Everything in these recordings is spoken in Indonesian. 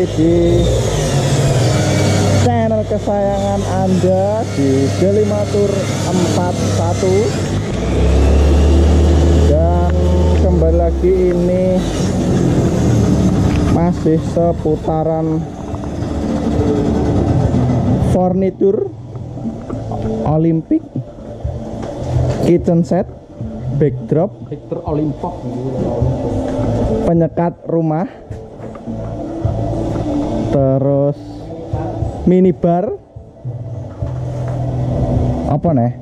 lagi di channel kesayangan Anda di Delimatur 41 dan kembali lagi ini masih seputaran furniture Olimpik kitchen set backdrop Victor Olimpok penyekat rumah terus minibar apa nih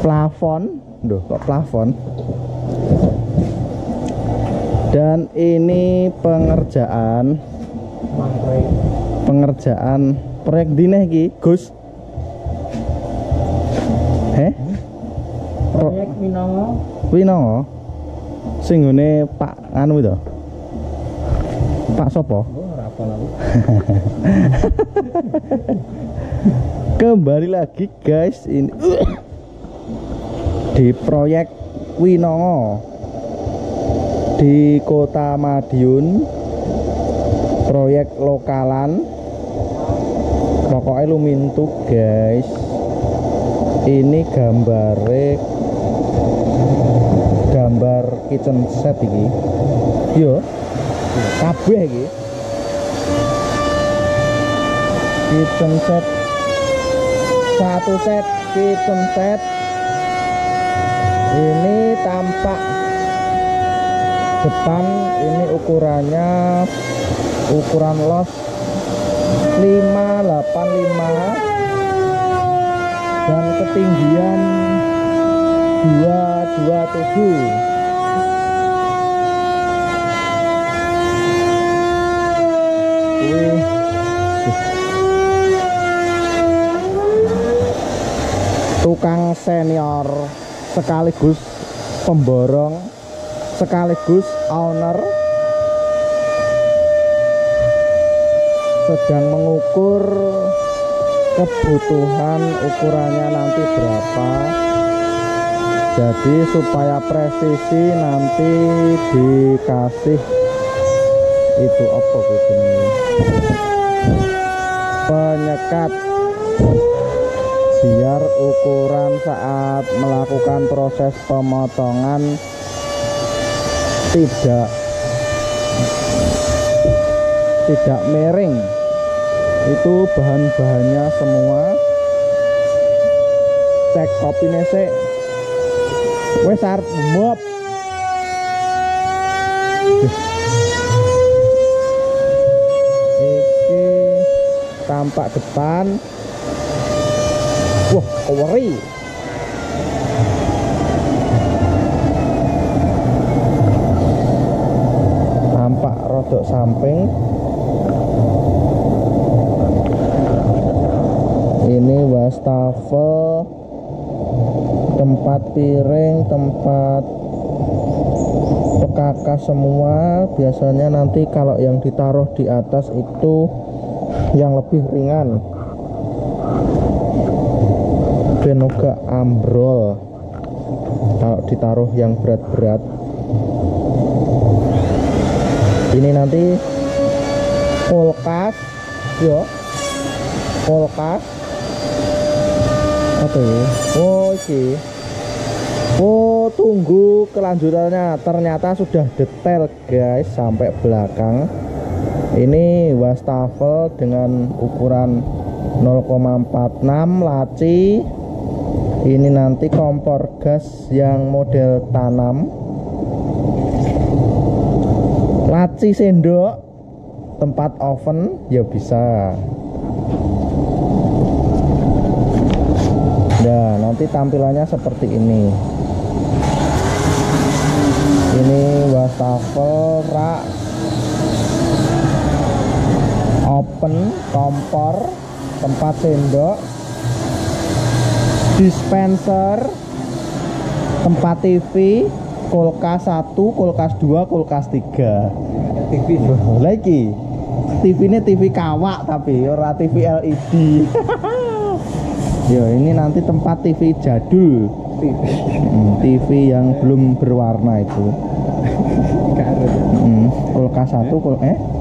plafon. Duh, kok plafon? Dan ini pengerjaan. Pengerjaan proyek dineh ki Gus. Heh? Pro- Proyek Winongo. Sing ngene Pak anu itu. Pak sopo? Oh? Kembali lagi guys ini di proyek Winongo di Kota Madiun proyek lokalan pokoknya lumintu guys ini gambare gambar kitchen set iki yo kabeh iki. Kitchen set. Satu set kitchen set. Ini tampak depan ini ukurannya ukuran los 585 dan ketinggian 227 Tukang senior sekaligus pemborong sekaligus owner. Sedang mengukur kebutuhan ukurannya nanti berapa. Jadi supaya presisi nanti dikasih itu apa gitu penyekat. Biar ukuran saat melakukan proses pemotongan. Tidak. Tidak miring. Itu bahan-bahannya semua. Cek kopinya sih wes arep mop tampak depan. Wah keweri tampak rodok samping. Ini wastafel. Tempat piring tempat pekakas semua. Biasanya nanti kalau yang ditaruh di atas itu yang lebih ringan. Benoga ambrol. Kalau ditaruh yang berat-berat. Ini nanti kulkas. Yo. Kulkas. Apa ya oh iki. Oh tunggu kelanjutannya. Ternyata sudah detail guys sampai belakang ini wastafel dengan ukuran 0,46 laci. Ini nanti kompor gas yang model tanam. Laci sendok tempat oven ya bisa. Nah nanti tampilannya seperti ini. Ini wastafel rak open kompor tempat sendok dispenser tempat TV kulkas 1 kulkas 2 kulkas 3 TV lagi TV ini TV kawak tapi ora TV LED Yo ini nanti tempat TV jadul. Hmm, TV yang belum berwarna itu. Hmm, kulkas satu kul eh?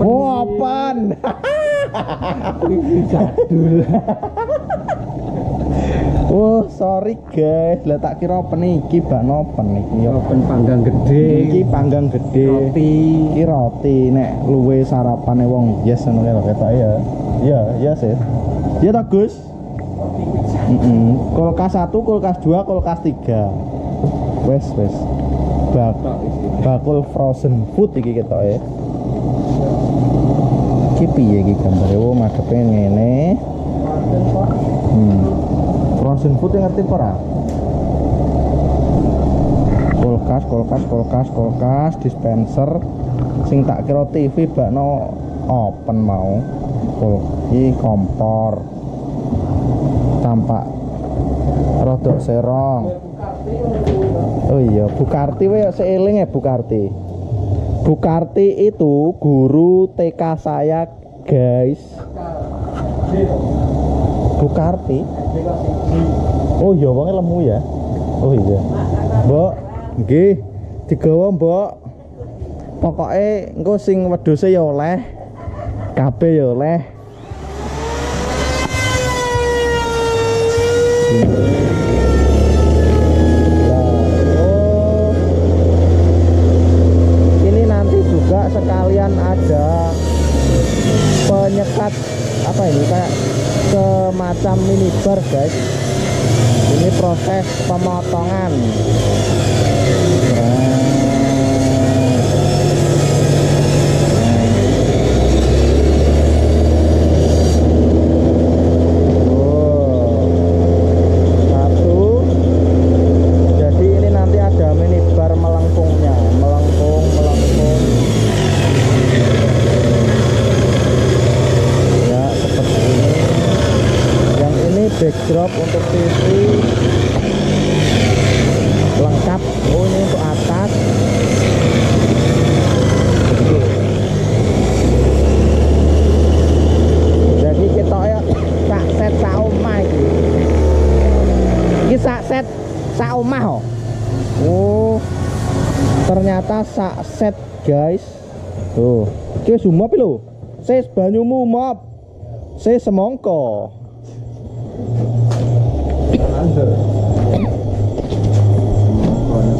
Oh apaan Jadul. oh sorry guys. Lah tak kira open iki bak open iki Open panggang iki gede. panggang gede. Roti. iki roti nek luwe sarapane wong yes ngono lho ketok ya. Iya iya sih iya tak Gus? Mm kulkas satu kulkas dua kulkas tiga. Wes wes. Bak bakul frozen food iki ketok ya iki piye iki gambare oh madepe ngene. Hmm. frozen food yang ngerti ora kulkas kulkas kulkas kulkas dispenser. Sing tak kira TV bakno open mau. Iki kompor. Tampak rodok serong. Oh iya Bukarti wae seiling ya Bukarti Bukarti itu guru TK saya guys. Bukarti? Oh iya wonge lemu ya. Oh iya. Mbok nggih. Digawa Mbok. Pokoke engko sing wedhuse ya oleh. Kabeh ya oleh sekalian ada penyekat apa ini kayak semacam minibar guys. Ini proses pemotongan. Oh. Satu, jadi ini nanti ada minibar melengkungnya, melengkung, melengkung. Ya seperti ini. Yang ini backdrop untuk TV lengkap. Oh ini untuk atas. Jadi kita ya sak set sak omah iki. Iki sak set sak omah oh. Oh. Ternyata sak set guys. Tuh. Wis umop lho. Ses banyumu umop. Ses semongko.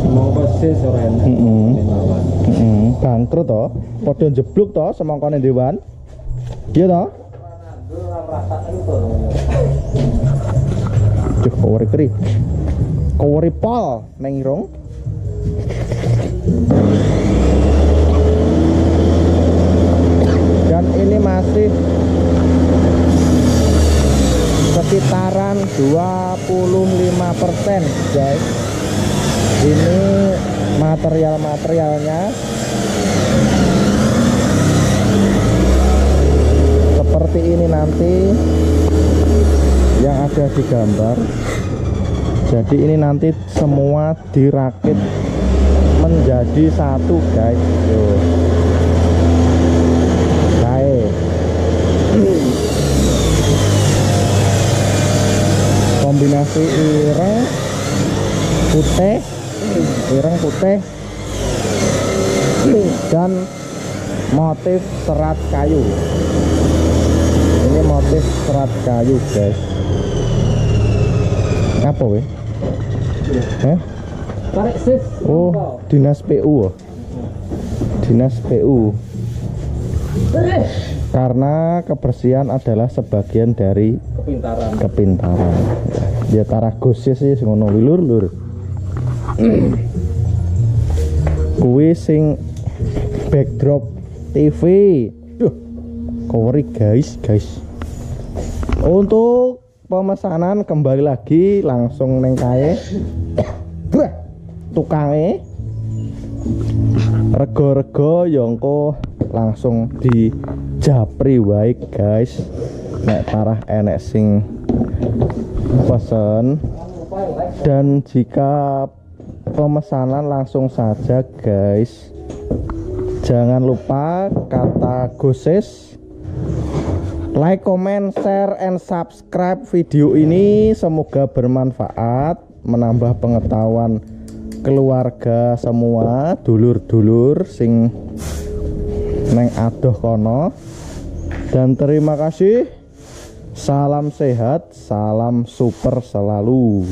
Semongko. Kenalan. Heeh, bangkrut to. Padha jeblok to semongkone dewan. Iya to? Cuh, kowari keri. Kowari pol neng irung. Dan ini masih sekitaran 25% guys. Ini material-materialnya. Seperti ini nanti yang ada di gambar. Jadi ini nanti semua dirakit menjadi satu guys. Tuh. Kombinasi ireng putih. Ireng putih. Dan motif serat kayu. Ini motif serat kayu guys. Apa weh? Eh. Oh dinas PU dinas PU karena kebersihan adalah sebagian dari Kepintaran. kepintaran. Ya tarah gosnya sih ngono wi, lur lur. Kuwi sing backdrop TV duh cover guys guys. Untuk pemesanan kembali lagi langsung neng kae tukange. Rego-rego yongko langsung di japri wae guys. Nek parah enek sing pesen. Dan jika pemesanan langsung saja guys jangan lupa kata goses like comment share and subscribe video ini. Semoga bermanfaat menambah pengetahuan keluarga semua dulur-dulur sing neng adoh kono. Dan terima kasih. Salam sehat salam super selalu